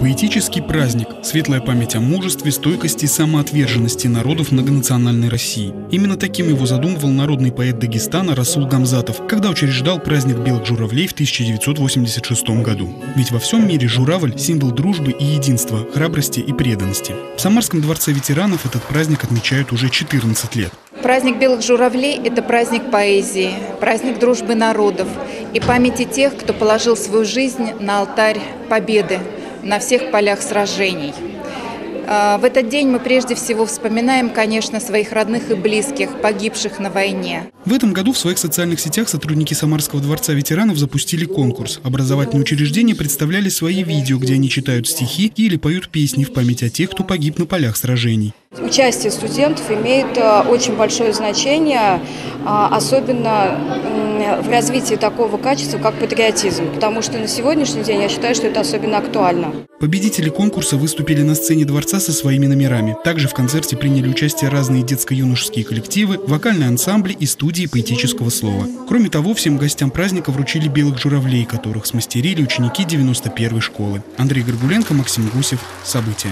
Поэтический праздник – светлая память о мужестве, стойкости и самоотверженности народов многонациональной России. Именно таким его задумывал народный поэт Дагестана Расул Гамзатов, когда учреждал праздник белых журавлей в 1986 году. Ведь во всем мире журавль – символ дружбы и единства, храбрости и преданности. В Самарском дворце ветеранов этот праздник отмечают уже 14 лет. Праздник белых журавлей – это праздник поэзии, праздник дружбы народов и памяти тех, кто положил свою жизнь на алтарь победы на всех полях сражений. А, в этот день мы прежде всего вспоминаем, конечно, своих родных и близких, погибших на войне. В этом году в своих социальных сетях сотрудники Самарского дворца ветеранов запустили конкурс. Образовательные учреждения представляли свои видео, где они читают стихи или поют песни в память о тех, кто погиб на полях сражений. Участие студентов имеет э, очень большое значение, а, особенно в развитии такого качества, как патриотизм, потому что на сегодняшний день я считаю, что это особенно актуально. Победители конкурса выступили на сцене дворца со своими номерами. Также в концерте приняли участие разные детско-юношеские коллективы, вокальные ансамбли и студии поэтического слова. Кроме того, всем гостям праздника вручили белых журавлей, которых смастерили ученики 91-й школы. Андрей Горгуленко, Максим Гусев. События.